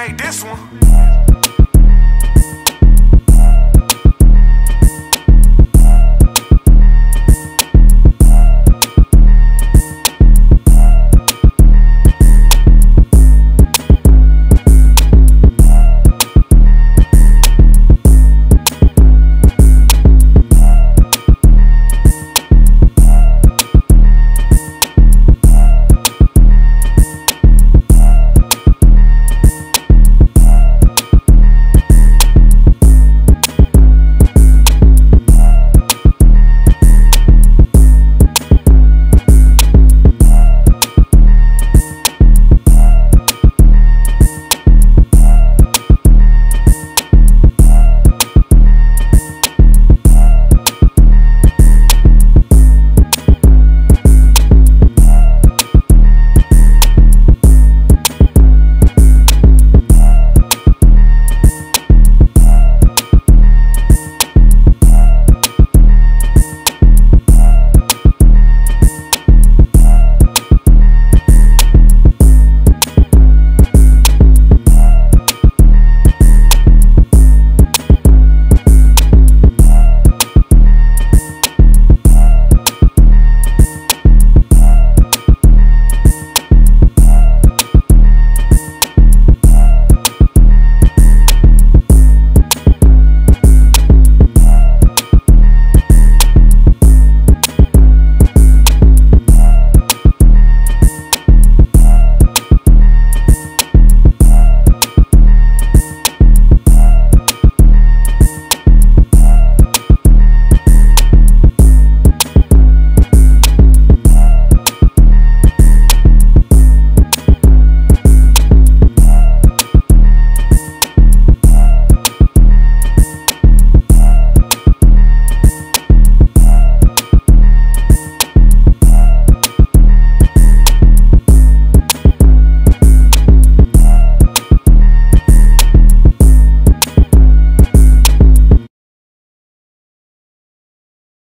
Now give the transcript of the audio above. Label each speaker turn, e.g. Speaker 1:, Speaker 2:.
Speaker 1: Make this one.